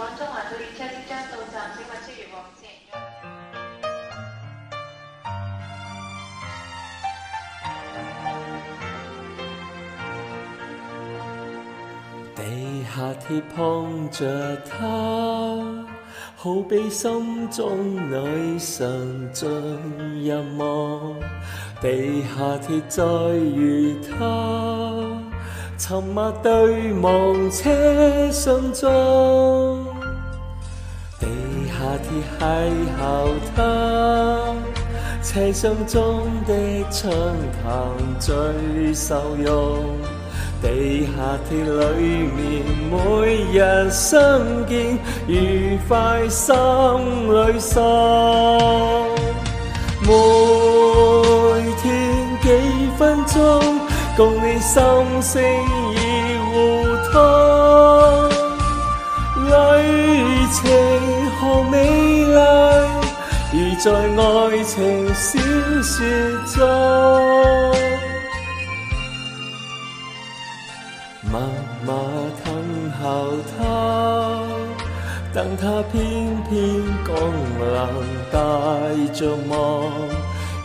王中華到列車即將到站，請勿超越黃線。地下鐵碰着它，好比心中女神進入夢。地下鐵再遇它，沉默對望車廂中。地下鐵邂逅它，車廂中的暢談最受用。地下鐵裏面每日相見，愉快心裏爽。每天幾分鐘，共你心聲何美麗，如在愛情小說中。默默等候他，等他偏偏降臨帶着夢，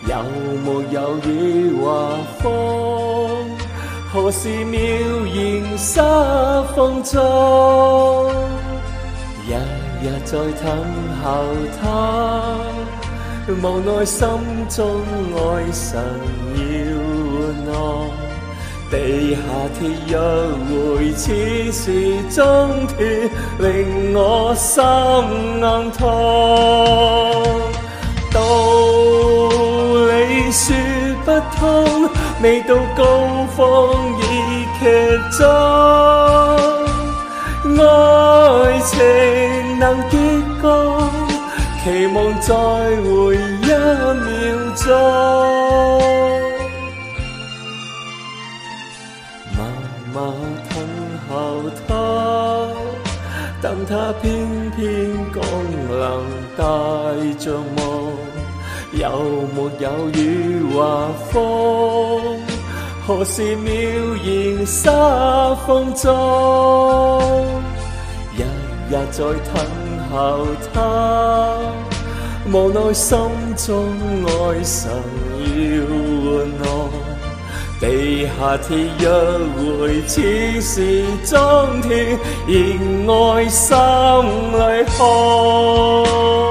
有沒有雨或風？何時妙言失風中？日日在等候他，无奈心中爱神要我。地下鐵約會，此時中斷，令我心暗痛。道理說不通，未到高峰已劇終。愛情能結局，期望再會一秒鐘。默默等候他，等他偏偏降臨帶着夢，有沒有雨或風？何時妙言沙風中？日在等候他，无奈心中爱神要换我。地下鐵約會，此時中斷，仍爱心里看。